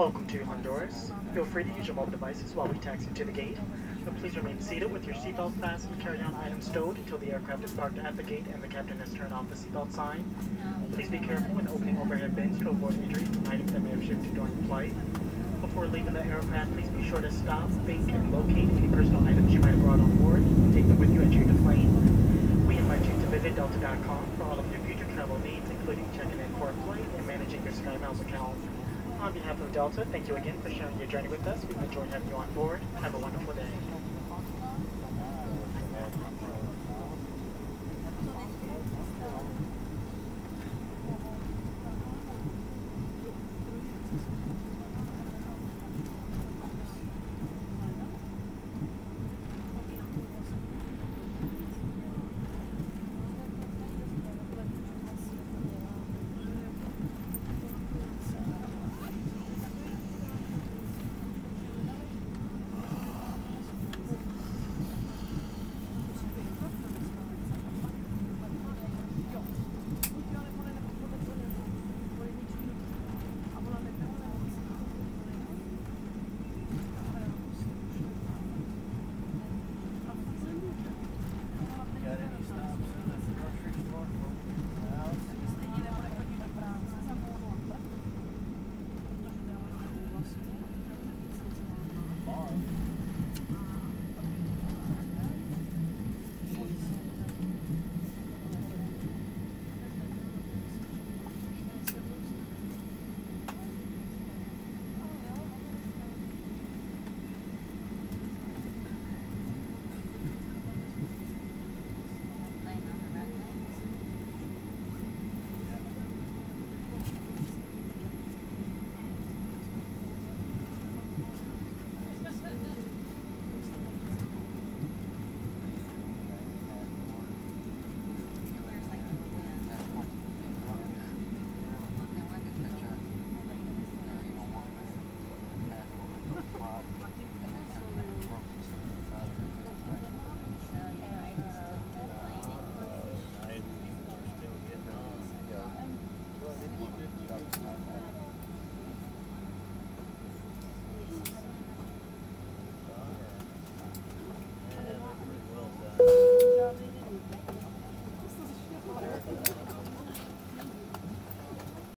Welcome to Honduras. Feel free to use your mobile devices while we taxi to the gate. But please remain seated with your seatbelt fastened, carry-on items stowed until the aircraft is parked at the gate and the captain has turned off the seatbelt sign. Please be careful when opening overhead bins to avoid injury from items that may have shifted during flight. Before leaving the aircraft, please be sure to stop, think, and locate any personal items you might have brought on board. And take them with you as you deplane. We invite you to visit Delta.com for all of your future travel needs, including checking in for a flight and managing your SkyMiles account. On behalf of Delta, thank you again for sharing your journey with us. We've enjoyed having you on board. Have a wonderful day.